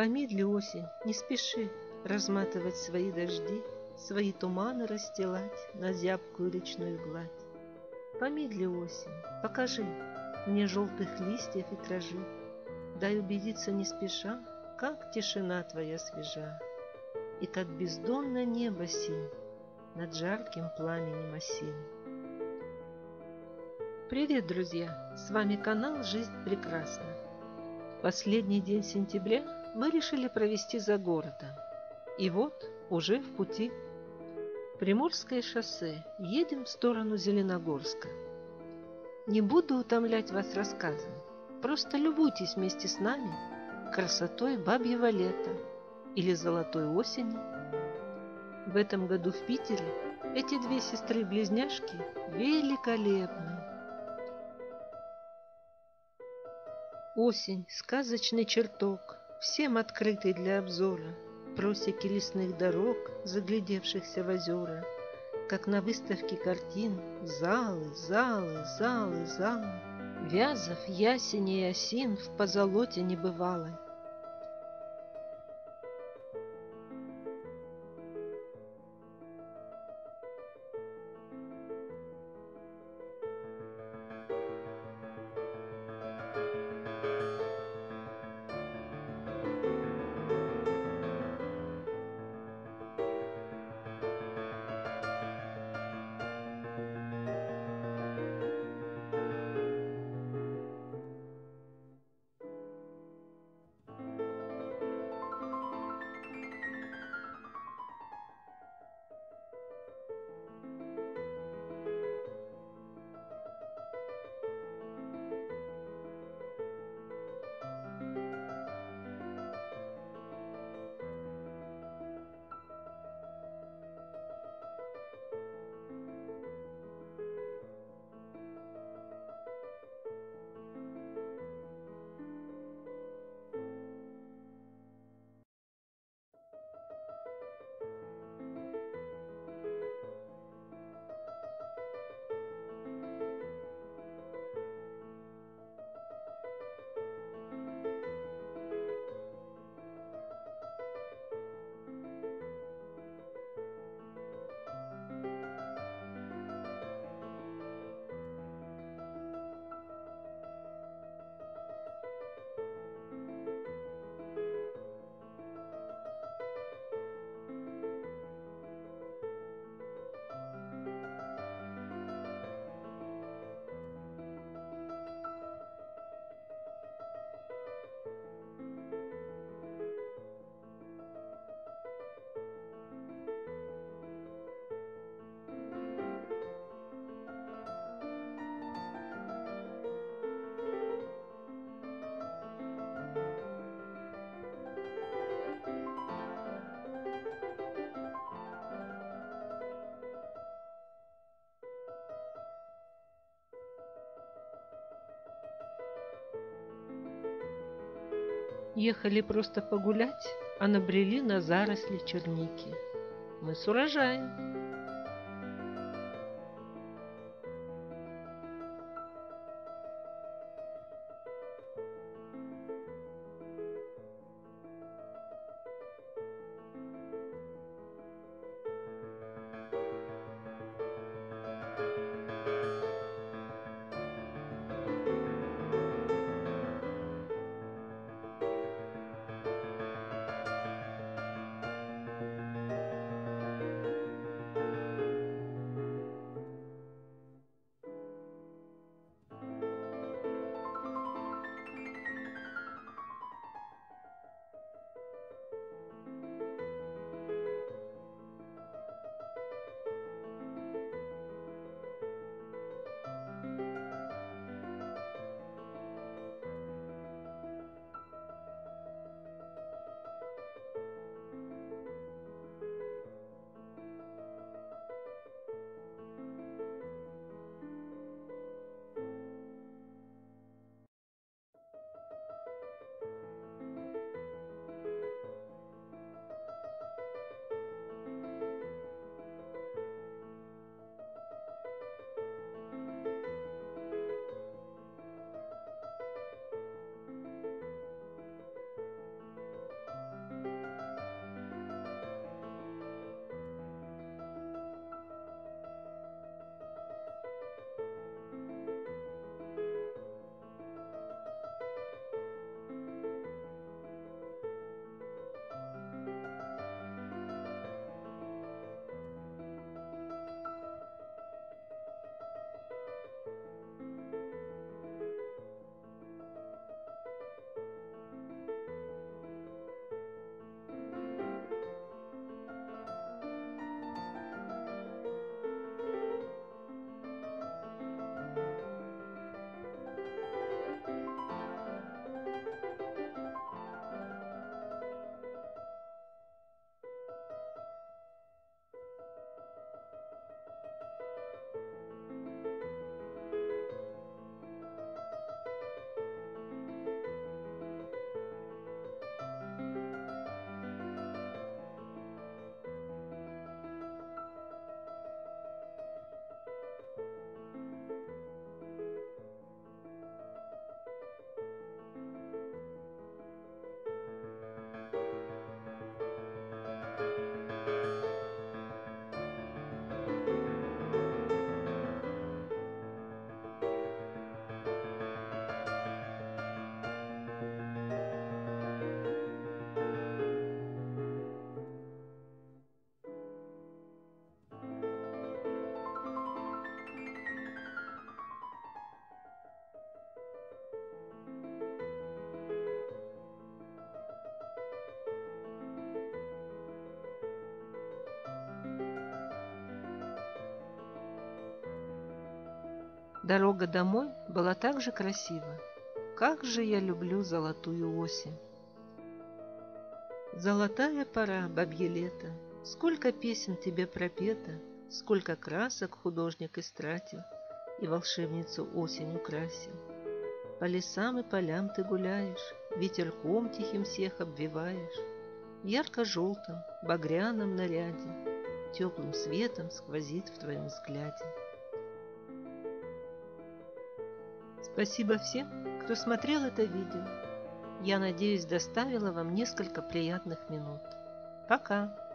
Помедли осень, не спеши разматывать свои дожди, Свои туманы расстилать на зябкую речную гладь. Помедли осень, покажи мне желтых листьев и тражи, Дай убедиться не спеша, как тишина твоя свежа, И как бездонное небо синь над жарким пламенем осин. Привет, друзья! С вами канал «Жизнь прекрасна». Последний день сентября мы решили провести за городом. И вот уже в пути. Приморское шоссе. Едем в сторону Зеленогорска. Не буду утомлять вас рассказом. Просто любуйтесь вместе с нами красотой бабьего лета или золотой осени. В этом году в Питере эти две сестры-близняшки великолепны. Осень, сказочный чертог, всем открытый для обзора, Просеки лесных дорог, заглядевшихся в озера, Как на выставке картин, залы, залы, залы, залы, Вязов, ясень и осин в позолоте небывалой. Ехали просто погулять, а набрели на заросли черники. Мы с урожаем. Дорога домой была так же красива. Как же я люблю золотую осень! Золотая пора, бабье лето, Сколько песен тебе пропето, Сколько красок художник истратил И волшебницу осень украсил. По лесам и полям ты гуляешь, Ветерком тихим всех обвиваешь, В ярко-желтом, багряном наряде Теплым светом сквозит в твоем взгляде. Спасибо всем, кто смотрел это видео. Я надеюсь, доставила вам несколько приятных минут. Пока!